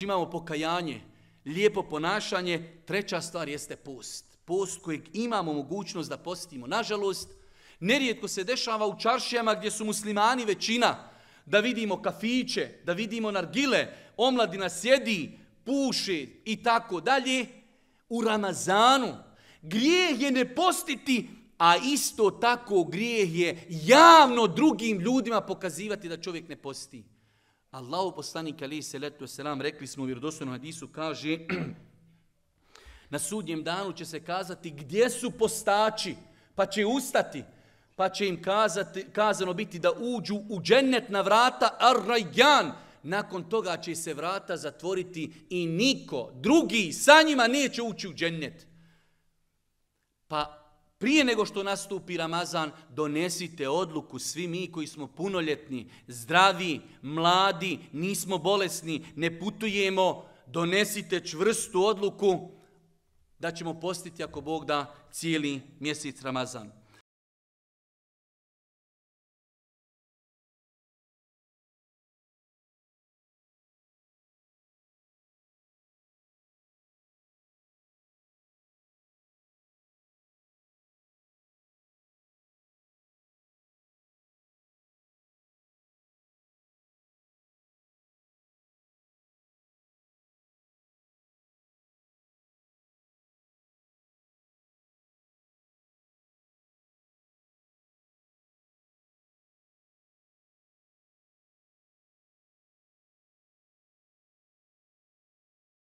imamo pokajanje, lijepo ponašanje, treća stvar jeste post. Post kojeg imamo mogućnost da postimo. Nažalost, nerijetko se dešava u čaršijama gdje su muslimani većina, da vidimo kafiće, da vidimo nargile, omladina sjedi, puši i tako dalje. U Ramazanu grijeh je ne postiti, a isto tako grijeh je javno drugim ljudima pokazivati da čovjek ne posti. Allahu poslanik ali se letu selam rekli smo u vjerodostojnom hadisu kaže na sudnjem danu će se kazati gdje su postači pa će ustati pa će im kazati, kazano biti da uđu u džennet na vrata ar Nakon toga će se vrata zatvoriti i niko drugi sa njima neće ući u džennet. Pa prije nego što nastupi Ramazan, donesite odluku svi mi koji smo punoljetni, zdravi, mladi, nismo bolesni, ne putujemo, donesite čvrstu odluku da ćemo postiti ako Bog da cijeli mjesec Ramazan.